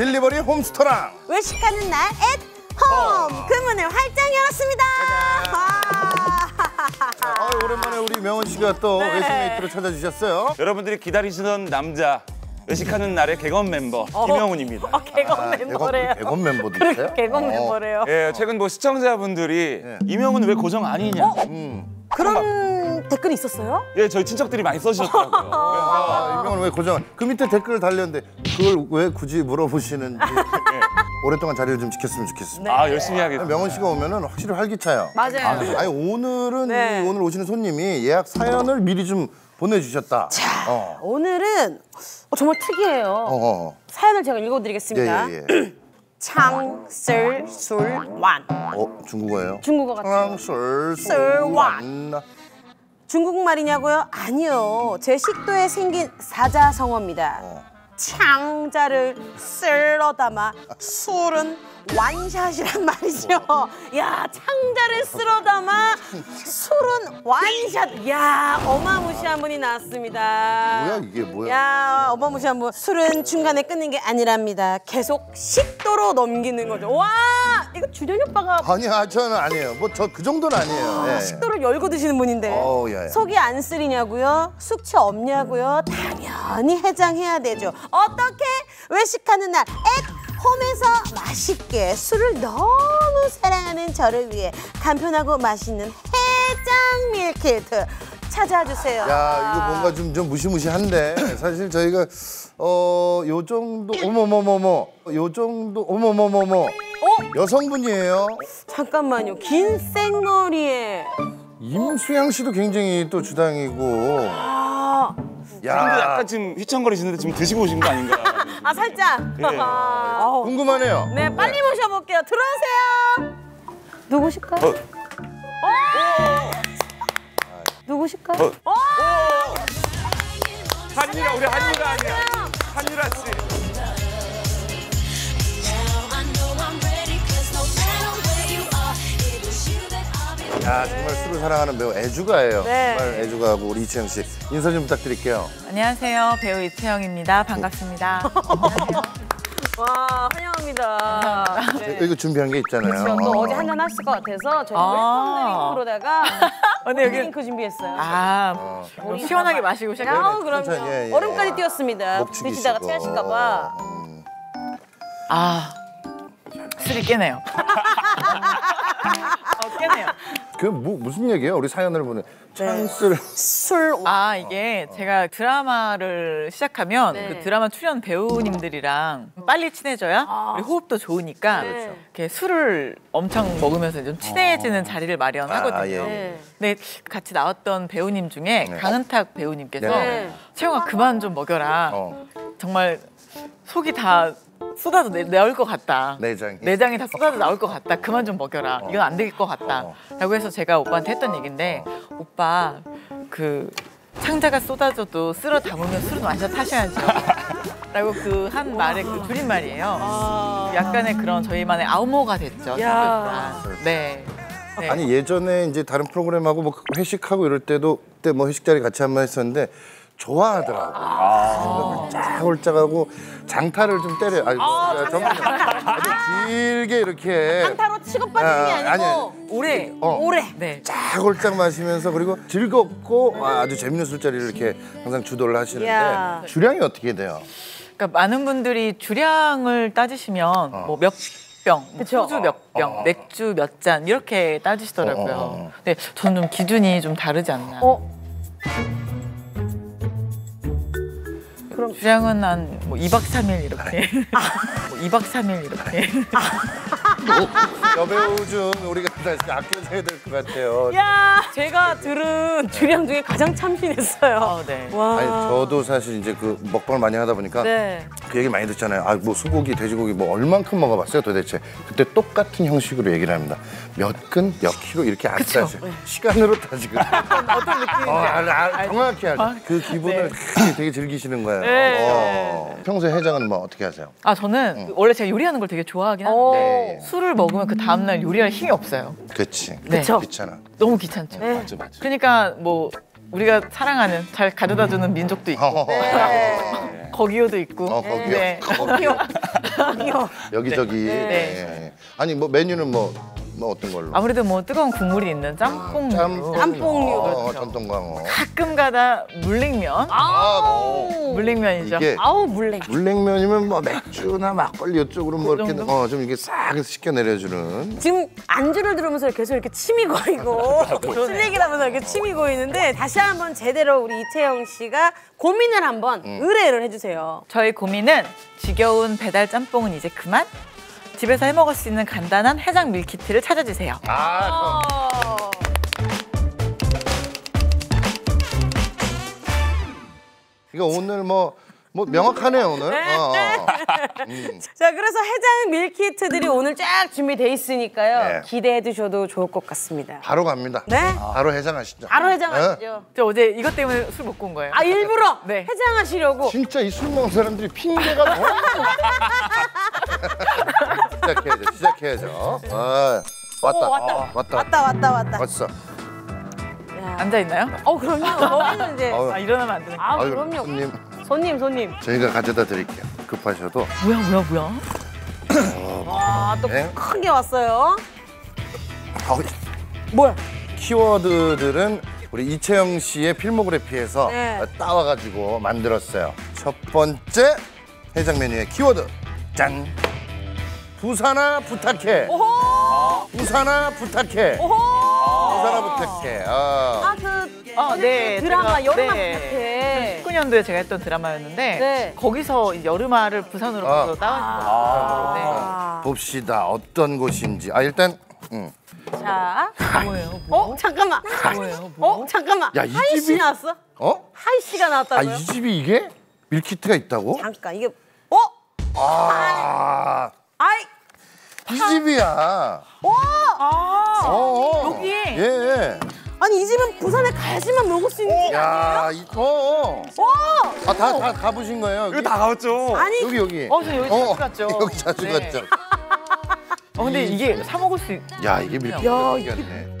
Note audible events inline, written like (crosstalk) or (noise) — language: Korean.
딜리버리 홈스토랑 외식하는 날 at home 그 문을 활짝 열었습니다. 아, 오랜만에 우리 명원 씨가 또 네. 외식메이트로 찾아주셨어요 여러분들이 기다리시던 남자 외식하는 날의 개건 멤버 김영훈입니다. 어, 개건 아, 멤버래요. 개건, 개건 멤버도 있어요? 개건 어. 멤버래요. 예, 최근 뭐 시청자분들이 네. 이명훈 왜 고정 아니냐. 그런 댓글이 있었어요? 예, 저희 친척들이 많이 써주셨더라고요. 그래서 (laughs) 아, 이명은 왜 고정? 그 밑에 댓글을 달렸는데 그걸 왜 굳이 물어보시는지 (laughs) 오랫동안 자리를 좀 지켰으면 좋겠습니다. 아 열심히 하겠습니다. 명원 씨가 오면은 확실히 활기차요. 맞아요. 아 니 오늘은 네. 이 오늘 오시는 손님이 예약 사연을 미리 좀 보내주셨다. 어. 오늘은 어, 정말 특이해요. 어, 어. 사연을 제가 읽어드리겠습니다. 예, 예, 예. (clears throat) 창슬술완 어, 중국어예요? 중국어 같아요. 랑설술완 중국 말이냐고요? 아니요. 제 식도에 생긴 사자성어입니다. 어. 창자를 쓸어 담아 술은 완샷이란 말이죠. 야, 창자를 쓸어 담아 술은 완샷. 야, 어마무시한 분이 나왔습니다. 뭐야 이게 뭐야? 야, 어마무시한 분. 술은 중간에 끊는 게 아니랍니다. 계속 식도로 넘기는 거죠. 와, 이거 주련이 오빠가 아니야 저는 아니에요. 뭐 저 그 정도는 아니에요. 예. 식도를 열고 드시는 분인데 어우, 야, 야. 속이 안 쓰리냐고요? 숙취 없냐고요? 당연히 해장해야 되죠. 어떻게 외식하는 날앱 홈에서 맛있게 술을 너무 사랑하는 저를 위해 간편하고 맛있는 해장 밀키트 찾아주세요. 야 이거 뭔가 좀 좀 무시무시한데 사실 저희가 어 요 정도 어머머머머 요 정도 어머머머머 어? 여성분이에요. 잠깐만요. 긴 생머리에 임수양 씨도 굉장히 또 주당이고 아, 근데 야 약간 지금 휘청거리시는데 지금 드시고 오신 거 아닌가? (laughs) 아 살짝. 예. 아우. 궁금하네요. 네, 빨리 모셔볼게요. 들어오세요. 누구실까요? 어. 누구실까요? 어. 한유라 우리 한유라 아니야? 한유라 씨. 야 정말 술을 사랑하는 배우 애주가예요. 네. 정말 애주가하고 우리 이채영 씨 인사 좀 부탁드릴게요. 안녕하세요. 배우 이채영입니다. 반갑습니다. 와, 환영합니다. 네. 이거 준비한 게 있잖아요. 그렇죠. 또 어제 한잔 하실 것 같아서 저희 아. welcome drink로다가 근데 (laughs) 여기- 드링크 준비했어요. 아, 뭐 시원하게 마시고 시작해요. 아우 그럼요. 천천히, 예, 예. 얼음까지 띄웠습니다. 드시다가 체하실까 봐. 음. 아, 술이 깨네요. (laughs) 어, 깨네요. (laughs) 그 뭐, 무슨 얘기예요? 우리 사연을 보내 네. 찬스를 술. 아, 이게 제가 드라마를 시작하면 네. 그 드라마 출연 배우님들이랑 빨리 친해져야 우리 호흡도 좋으니까 그렇죠. 이렇게 술을 엄청 먹으면서 좀 친해지는 자리를 마련하거든요. 아, 예, 예. 네. 근데 같이 나왔던 배우님 중에 네. 강은탁 배우님께서 네. 채영아 그만 좀 먹여라. 어, 정말 속이 다 쏟아져 내, 나올 것 같다. 내장이. 내장이 다 쏟아져 나올 것 같다. 그만 좀 먹여라. 이건 안 될 것 같다. 어. 라고 해서 제가 오빠한테 했던 얘기인데 오빠 그 창자가 쏟아져도 쓸어 담으면 술은 완전 타셔야죠. (laughs) 라고 그 한 말의 그 줄임말이에요. 약간의 그런 저희만의 아우모가 됐죠. 야. 친구들과. 네. 네. 아니 예전에 이제 다른 프로그램하고 뭐 회식하고 이럴 때도 그때 뭐 회식 자리 같이 한 번 했었는데 좋아하더라고. 아. 홀짝홀짝하고 장타를 좀 때려. 아니, 아, 정말 아주 길게 이렇게 한타로 치고 빠지는 게 아, 아니고 오래. 어. 오래. 네. 쫙 홀짝 마시면서 그리고 즐겁고 아, 아주 재밌는 술자리를 이렇게 항상 주도를 하시는데 야. 주량이 어떻게 돼요? 그러니까 많은 분들이 주량을 따지시면 뭐몇 병, 뭐 그쵸. 소주 몇 병, 맥주 몇 잔 이렇게 따지시더라고요. 어, 어, 어. 근데 저는 좀 기준이 좀 다르지 않나. 어. 주량은 한뭐 2박 3일 이렇게. 뭐 2박 3일 이렇게. 여배우 중 우리가 다시 아껴줘야 될 것 같아요. 야, 제가 들은 주량 중에 가장 참신했어요. 어, 네. 와. 아니 저도 사실 이제 그 먹방을 많이 하다 보니까 네. 그 얘기 많이 듣잖아요. 아 뭐 소고기, 돼지고기 뭐 얼만큼 먹어봤어요 도대체. 그때 똑같은 형식으로 얘기를 합니다. 몇 근, 몇 킬로 이렇게 안 따져. 시간으로 따지고. (laughs) 어떤 느낌인지 어, 알, 알, 알- 정확히 알죠. 그 기분을 되게, (laughs) 되게 즐기시는 거예요. 네. 어. 평소에 해장은 뭐 어떻게 하세요? 아 저는 원래 제가 요리하는 걸 되게 좋아하긴 오. 하는데 네. 술을 먹으면 그 다음날 요리할 힘이 없어요. 그렇지. 네. 귀찮아. 너무 귀찮죠. 네. 맞아 맞아. 그러니까 뭐 우리가 사랑하는 잘 가져다 주는 민족도 있고 어, 네. 거기요도 있고 어, 거기요. 네. 거기요. 거기요. 여기저기. 네. 네. 아니 뭐 메뉴는 뭐, 뭐 어떤 걸로? 아무래도 뭐 뜨거운 국물이 있는 짬뽕 짬뽕. 짬뽕류. 어, 그렇죠. 전통광어. 가끔가다 물냉면 아, 물냉면이죠 이게 아우 물냉. 물냉면이면 뭐 맥주나 막걸리 이쪽으로 뭐그 이렇게 정도? 어, 좀 이게 싹 시켜 내려주는. 지금 안주를 들으면서 계속 이렇게 침이 고이고 (laughs) 술 얘기를 하면서 이렇게 침이 고이는데 다시 한번 제대로 우리 이채영 씨가 고민을 한번 의뢰를 해주세요. 저희 고민은 지겨운 배달 짬뽕은 이제 그만 집에서 해 먹을 수 있는 간단한 해장 밀키트를 찾아주세요 아, 어. 이거 오늘 뭐, 뭐 명확하네요 오늘. 어, 어. (laughs) 자 그래서 해장 밀키트들이 오늘 쫙 준비돼 있으니까요. 네. 기대해 두셔도 좋을 것 같습니다. 바로 갑니다. 네. 바로 해장하시죠. 바로 해장하시죠. 저 어제 이것 때문에 술 먹고 온 거예요 아 일부러 네. 해장하시려고. 진짜 이 술 먹는 사람들이 핑계가 너무 (laughs) 시작해야죠. 시작해야죠. 아, 왔다. 오, 왔다. 아, 왔다. 왔다 왔다 왔다. 왔어. 야. 앉아 있나요? 어 그럼요. 거기는 이제. 아 일어나면 안 되는 아 그럼요. 손님 손님 손님. 저희가 가져다 드릴게요. 급하셔도. 뭐야 뭐야 뭐야 와또 네. 크게 왔어요. 아우, 뭐야? 키워드들은 우리 이채영 씨의 필모그래피에서 네. 따와가지고 만들었어요. 첫 번째 해장 메뉴의 키워드 짠. 부산아 부탁해. 오호. 부산아 부탁해. 오호. 부산아 부탁해. 아. 아그 어, 네, 드라마 여름아 네. 부탁해. 19년도에 제가 했던 드라마였는데 네. 거기서 이 여름아를 부산으로 아. 가서 따온 거예요 네. 아. 봅시다 어떤 곳인지. 아 일단 음. 자. 뭐예요 뭐? 어 잠깐만. 뭐예요 뭐? 어 잠깐만. 야, 이 하이 씨 집이- 나왔어? 어? 하이 씨가 아 나왔다고요? 이 집이 이게 밀키트가 있다고? 잠깐 이게 어? 아. 아 이이 집이야. 와. 아 어. 여기? 예. 아니 이 집은 부산에 가야지만 먹을 수 있는 집 아니에요? 야, 이, 어. 어. 어. 아, 다, 다 가보신 거예요? 여기? 이거 다 가봤죠. 아니 여기, 여기. 어, 저 여기 자주 갔죠. (laughs) 여기 자주 네. 갔죠. 어, 근데 이게 사 먹을 수 있... 야, 이게 야, 생겼네.